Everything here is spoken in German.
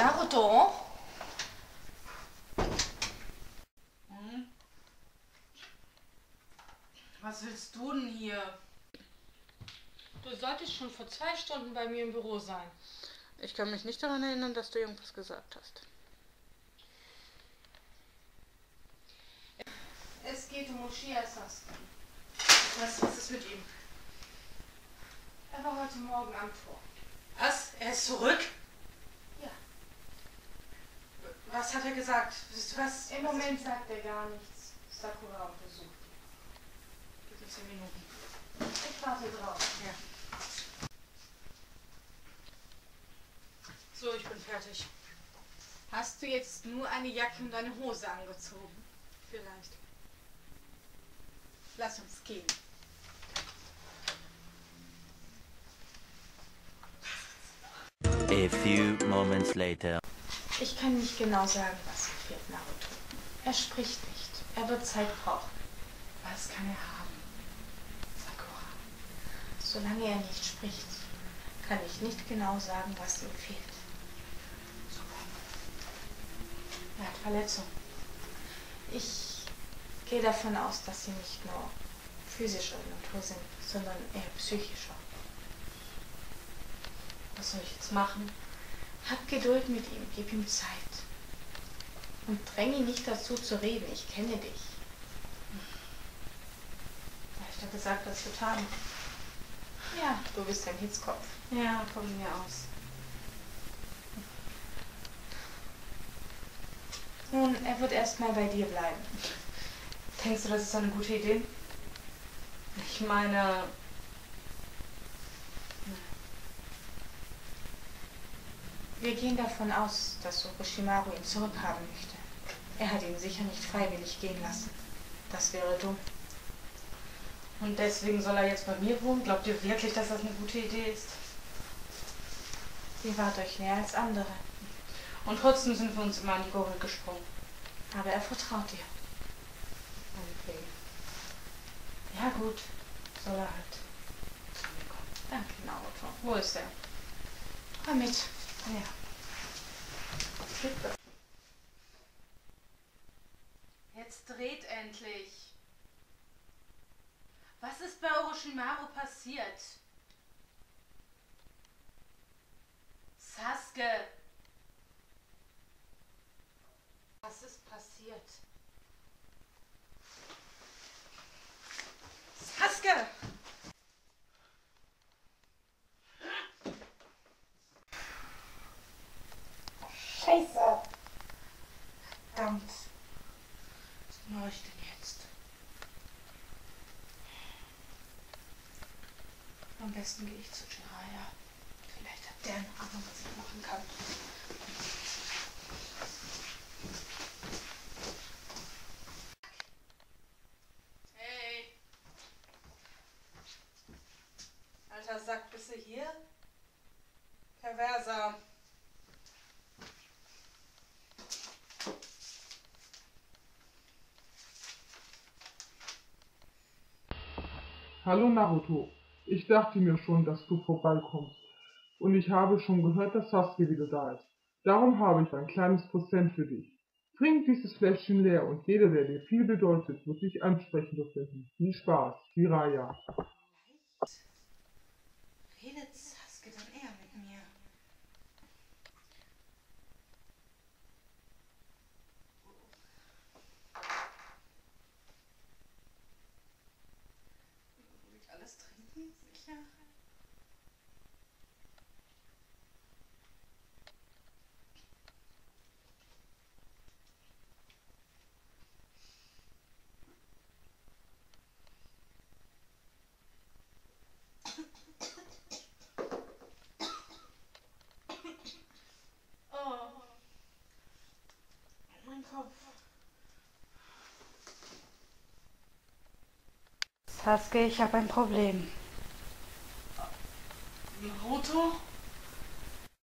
Naruto. Hm. Was willst du denn hier? Du solltest schon vor zwei Stunden bei mir im Büro sein. Ich kann mich nicht daran erinnern, dass du irgendwas gesagt hast. Es geht um Moschia Saskia. Was, was ist mit ihm? Er war heute Morgen am Tor. Was? Er ist zurück? Was hat er gesagt? Wisst du was? Im Moment sagt er gar nichts. Sakura untersucht ihn. Bitte zehn Minuten. Ich warte drauf. Ja. So, ich bin fertig. Hast du jetzt nur eine Jacke und eine Hose angezogen? Vielleicht. Lass uns gehen. A few moments later. Ich kann nicht genau sagen, was ihm fehlt, Naruto. Er spricht nicht. Er wird Zeit brauchen. Was kann er haben? Sakura. Solange er nicht spricht, kann ich nicht genau sagen, was ihm fehlt. Er hat Verletzungen. Ich gehe davon aus, dass sie nicht nur physischer Natur sind, sondern eher psychischer. Was soll ich jetzt machen? Hab Geduld mit ihm, gib ihm Zeit. Und dräng ihn nicht dazu zu reden, ich kenne dich. Ich doch gesagt, das getan. Ja, du bist ein Hitzkopf. Ja, von mir aus. Nun, er wird erstmal bei dir bleiben. Denkst du, das ist eine gute Idee? Ich meine, Wir gehen davon aus, dass Orochimaru ihn zurückhaben möchte. Er hat ihn sicher nicht freiwillig gehen lassen. Das wäre dumm. und deswegen soll er jetzt bei mir wohnen? Glaubt ihr wirklich, dass das eine gute Idee ist? Ihr wart euch näher als andere. Und trotzdem sind wir uns immer an die Gurgel gesprungen. Aber er vertraut dir. Meinetwegen. Ja gut, soll er halt zu mir kommen. Danke, Naruto. Wo ist er? Komm mit. Ja. Bitte. Jetzt dreht endlich. Was ist bei Orochimaru passiert? Sasuke. Was ist passiert? Sasuke! Scheiße. Verdammt. Was mache ich denn jetzt? Am besten gehe ich zu Jiraiya. Vielleicht hat der eine Ahnung, was ich machen kann. Hey! Alter Sack, bist du hier? Perverser. Hallo Naruto, ich dachte mir schon, dass du vorbeikommst. Und ich habe schon gehört, dass Sasuke wieder da ist. Darum habe ich ein kleines Prozent für dich. Trink dieses Fläschchen leer und jeder, der dir viel bedeutet, wird dich ansprechender finden. Viel Spaß, Jiraiya. Redet Sasuke dann eher mit mir? Will ich alles trinken? Sicher? Oh. Mein Kopf. Sasuke, ich habe ein Problem. Naruto?